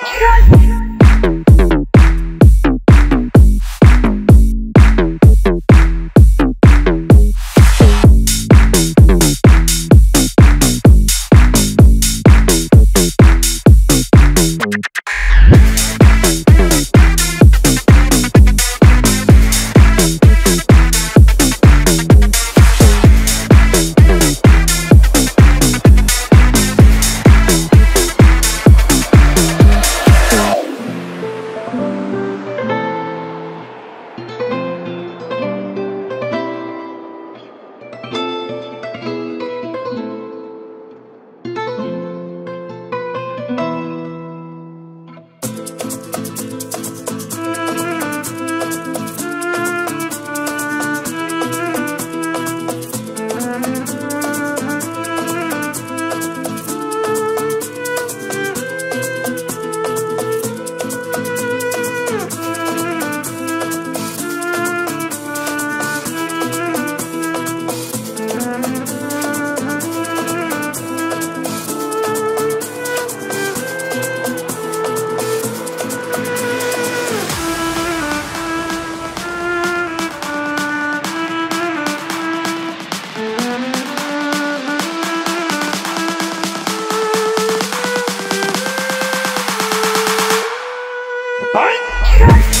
Yeah. I can't.